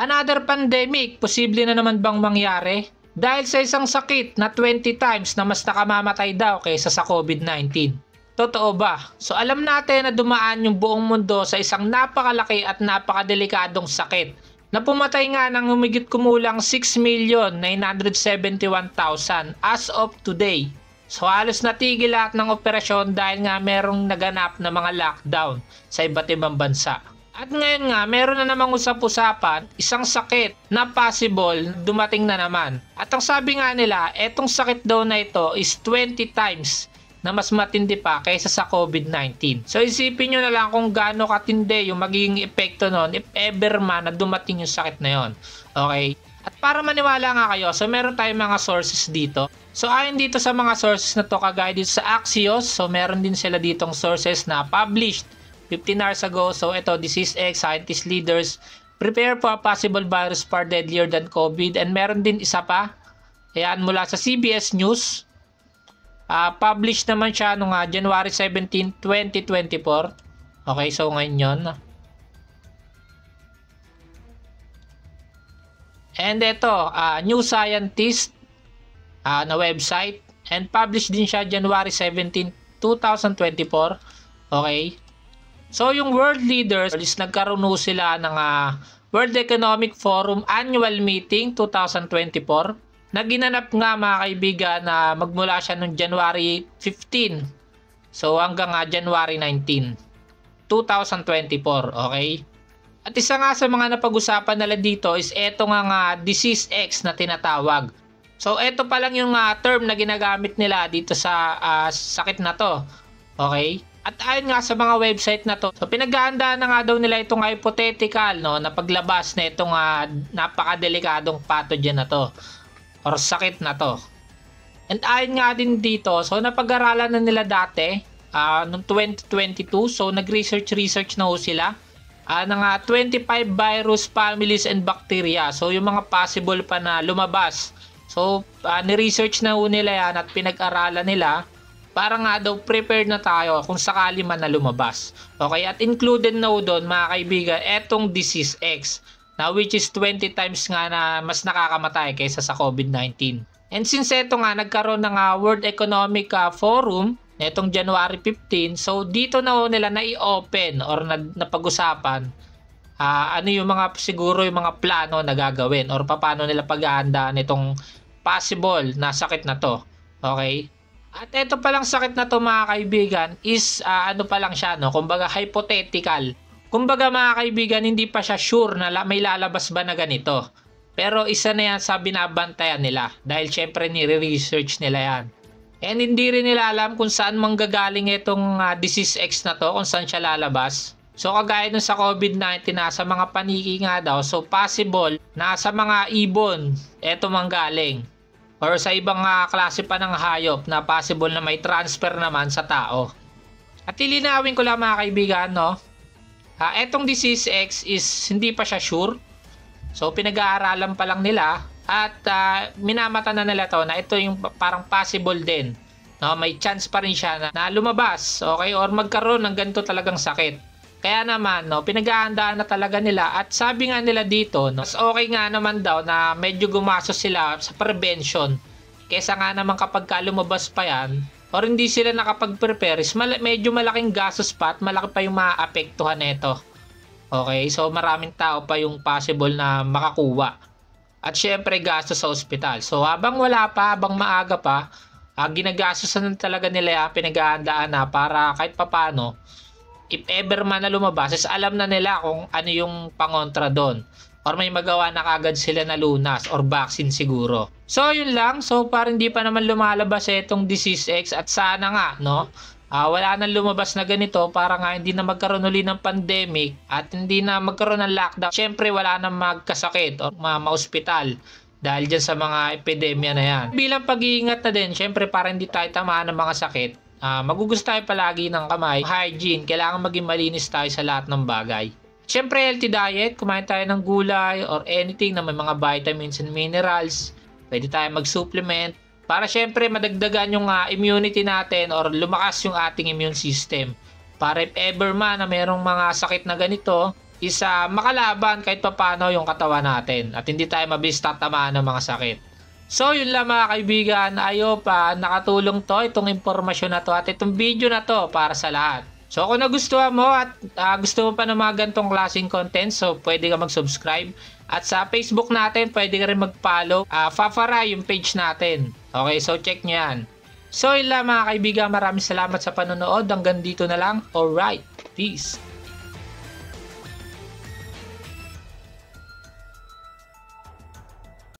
Another pandemic, posible na naman bang mangyari? Dahil sa isang sakit na 20 times na mas nakamamatay daw kaysa sa COVID-19. Totoo ba? So alam natin na dumaan yung buong mundo sa isang napakalaki at napakadelikadong sakit na pumatay nga ng humigit kumulang 6,971,000 as of today. So halos natigil lahat ng operasyon dahil nga merong naganap na mga lockdown sa iba't ibang bansa. At ngayon nga, meron na namang usap-usapan, isang sakit na possible dumating na naman. At ang sabi nga nila, etong sakit daw na ito is 20 times na mas matindi pa kaysa sa COVID-19. So isipin nyo na lang kung gaano katindi yung magiging epekto nun if ever man na dumating yung sakit na yon. Okay? At para maniwala nga kayo, so meron tayong mga sources dito. So ayon dito sa mga sources na to kagaya dito sa Axios, so meron din sila ditong sources na published 15 hours ago. So ito, Disease X, scientist leaders, prepare for a possible virus far deadlier than COVID. And meron din isa pa, ayan, mula sa CBS News. Uh, published naman siya noong uh, January 17, 2024. Okay, so ngayon yun. And ito, uh, New Scientist uh, na website. And published din siya January 17, 2024. Okay. So yung world leaders is nagkaroon sila ng uh, World Economic Forum Annual Meeting 2024 na ginanap nga mga kaibigan na magmula siya noong January 15 so hanggang uh, January 19 2024 okay? At isa nga sa mga napag-usapan nila dito is eto nga nga disease X na tinatawag. So eto pa lang yung uh, term na ginagamit nila dito sa uh, sakit na to okay at ayon nga sa mga website na to, so pinaghahandaan na nga daw nila itong hypothetical no, na paglabas na itong uh, napakadelikadong pathogen na to or sakit na to. And ayon nga din dito, so napag-aralan na nila dati uh, noong 2022, so nag-research research na ho sila uh, ng uh, 25 virus families and bacteria. So yung mga possible pa na lumabas. So uh, ni-research na ho nila yan at pinag-aralan nila para nga daw prepared na tayo kung sakali man na lumabas. Okay, at included na doon mga kaibigan, etong disease X na which is 20 times nga na mas nakakamatay kaysa sa COVID-19. And since eto nga nagkaroon ng World Economic uh, Forum netong January 15, so dito na nila na i-open or na, napag-usapan uh, ano yung mga siguro yung mga plano na gagawin or paano nila pag-aandaan itong possible na sakit na to. Okay? At ito palang sakit na to mga kaibigan is uh, ano pa lang siya no, kumbaga hypothetical. Kumbaga mga kaibigan hindi pa siya sure na may lalabas ba na ganito. Pero isa na yan sa binabantayan nila dahil syempre nire-research nila yan. And hindi rin nila alam kung saan manggagaling itong uh, disease X na to, kung saan siya lalabas. So kagaya dun sa COVID-19 nasa mga paniki nga daw, so possible nasa mga ibon eto manggaling or sa ibang uh, klase pa ng hayop na possible na may transfer naman sa tao. At ilinawin ko lang mga kaibigan, no? Uh, etong disease X is hindi pa siya sure. So pinag-aaralan pa lang nila at uh, minamata na nila to na ito yung parang possible din. No, may chance pa rin siya na, na lumabas, okay, or magkaroon ng ganito talagang sakit. Kaya naman, no, pinag-aandaan na talaga nila at sabi nga nila dito, no, mas okay nga naman daw na medyo gumasos sila sa prevention kesa nga naman kapag ka lumabas pa yan or hindi sila nakapag-prepare is mal- medyo malaking gastos pa at malaki pa yung maapektuhan nito. Okay, so maraming tao pa yung possible na makakuha. At syempre gastos sa ospital. So habang wala pa, habang maaga pa, uh, ginagastos na talaga nila yung pinag-aandaan na para kahit papano if ever man na lumabas, is alam na nila kung ano yung pangontra doon. Or may magawa na kagad sila na lunas or vaccine siguro. So, yun lang. So, para hindi pa naman lumalabas itong disease X at sana nga, no? Uh, wala nang lumabas na ganito para nga hindi na magkaroon uli ng pandemic at hindi na magkaroon ng lockdown. Siyempre, wala nang magkasakit o ma ospital dahil dyan sa mga epidemya na yan. Bilang pag-iingat na din, syempre para hindi tayo tamaan ng mga sakit, Uh, magugus tayo palagi ng kamay. Hygiene, kailangan maging malinis tayo sa lahat ng bagay. Siyempre, healthy diet, kumain tayo ng gulay or anything na may mga vitamins and minerals. Pwede tayo mag-supplement para syempre madagdagan yung uh, immunity natin or lumakas yung ating immune system. Para if ever man na mayroong mga sakit na ganito, is ah, makalaban kahit papano yung katawan natin at hindi tayo mabilis tatamaan ng mga sakit. So yun lang mga kaibigan, ayo pa nakatulong to itong impormasyon na to at itong video na to para sa lahat. So kung nagustuhan mo at ah, gusto mo pa ng mga gantong klaseng content, so pwede ka mag-subscribe. At sa Facebook natin, pwede ka rin mag-follow. Ah, Fafara yung page natin. Okay, so check nyo yan. So yun lang mga kaibigan, maraming salamat sa panonood. Hanggang dito na lang. Alright, peace.